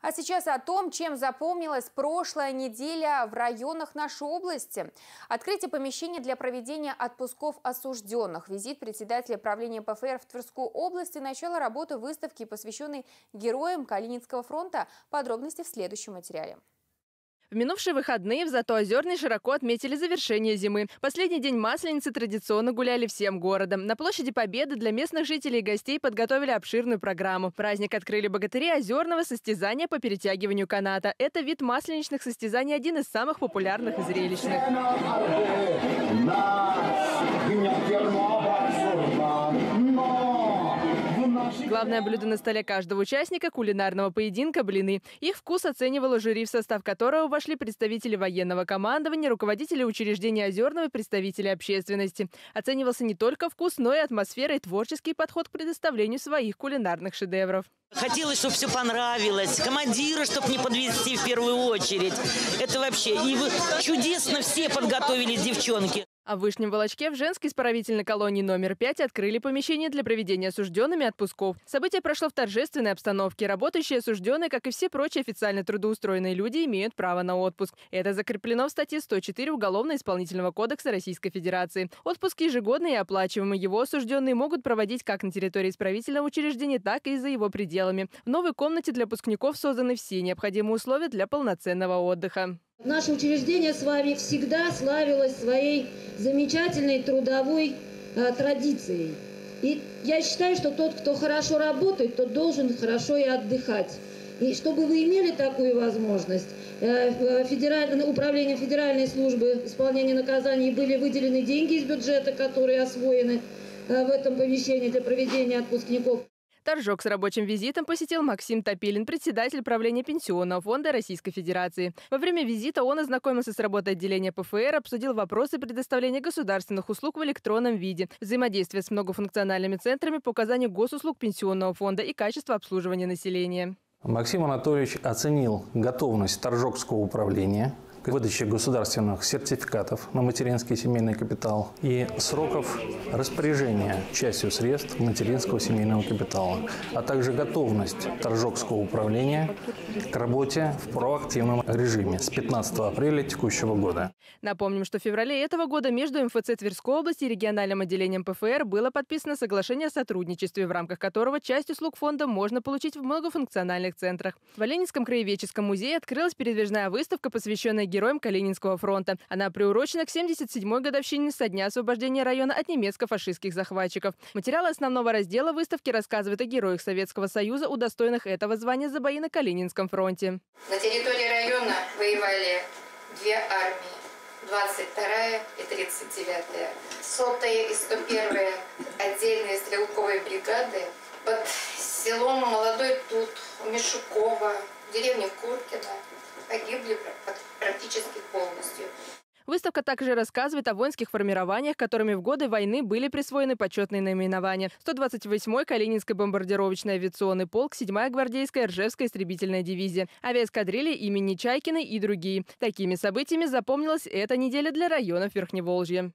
А сейчас о том, чем запомнилась прошлая неделя в районах нашей области. Открытие помещения для проведения отпусков осужденных, визит председателя правления ПФР в Тверскую область и начало работы выставки, посвященной героям Калининского фронта. Подробности в следующем материале. В минувшие выходные в Затоозерной широко отметили завершение зимы. Последний день Масленицы традиционно гуляли всем городом. На площади Победы для местных жителей и гостей подготовили обширную программу. Праздник открыли богатыри озерного состязания по перетягиванию каната. Это вид масленичных состязаний один из самых популярных и зрелищных. Главное блюдо на столе каждого участника кулинарного поединка – блины. Их вкус оценивало жюри, в состав которого вошли представители военного командования, руководители учреждения Озерного и представители общественности. Оценивался не только вкус, но и атмосфера и творческий подход к предоставлению своих кулинарных шедевров. Хотелось, чтобы все понравилось, командира, чтобы не подвести в первую очередь. Это вообще. И вы чудесно все подготовились, девчонки. А в Вышнем Волочке в женской исправительной колонии номер 5 открыли помещение для проведения осужденными отпусков. Событие прошло в торжественной обстановке. Работающие осужденные, как и все прочие официально трудоустроенные люди, имеют право на отпуск. Это закреплено в статье 104 Уголовно-исполнительного кодекса Российской Федерации. Отпуск ежегодный и оплачиваемый. Его осужденные могут проводить как на территории исправительного учреждения, так и за его пределами. В новой комнате для выпускников созданы все необходимые условия для полноценного отдыха. Наше учреждение с вами всегда славилось своей замечательной трудовой э, традицией. И я считаю, что тот, кто хорошо работает, тот должен хорошо и отдыхать. И чтобы вы имели такую возможность, э, федераль... управлением Федеральной службы исполнения наказаний были выделены деньги из бюджета, которые освоены э, в этом помещении для проведения отпускников. Торжок с рабочим визитом посетил Максим Топилин, председатель правления Пенсионного фонда Российской Федерации. Во время визита он ознакомился с работой отделения ПФР, обсудил вопросы предоставления государственных услуг в электронном виде, взаимодействие с многофункциональными центрами по оказанию госуслуг Пенсионного фонда и качество обслуживания населения. Максим Анатольевич оценил готовность Торжокского управления к выдаче государственных сертификатов на материнский семейный капитал и сроков распоряжения частью средств материнского семейного капитала, а также готовность Торжокского управления к работе в проактивном режиме с 15 апреля текущего года. Напомним, что в феврале этого года между МФЦ Тверской области и региональным отделением ПФР было подписано соглашение о сотрудничестве, в рамках которого часть услуг фонда можно получить в многофункциональных центрах. В Оленинском краеведческом музее открылась передвижная выставка, посвященная героям Калининского фронта. Она приурочена к 77-й годовщине со дня освобождения района от немецко-фашистских захватчиков. Материалы основного раздела выставки рассказывают о героях Советского Союза, удостоенных этого звания за бои на Калининском фронте. На территории района воевали две армии. 22-я и 39-я. Сотая и 101-я отдельные стрелковые бригады под селом Молодой Тут, Мишукова, деревне Куркина погибли практически полностью. Выставка также рассказывает о воинских формированиях, которыми в годы войны были присвоены почетные наименования. 128-й Калининский бомбардировочный авиационный полк, 7-я гвардейская Ржевская истребительная дивизия, авиаэскадрилья имени Чайкиной и другие. Такими событиями запомнилась эта неделя для районов Верхневолжья.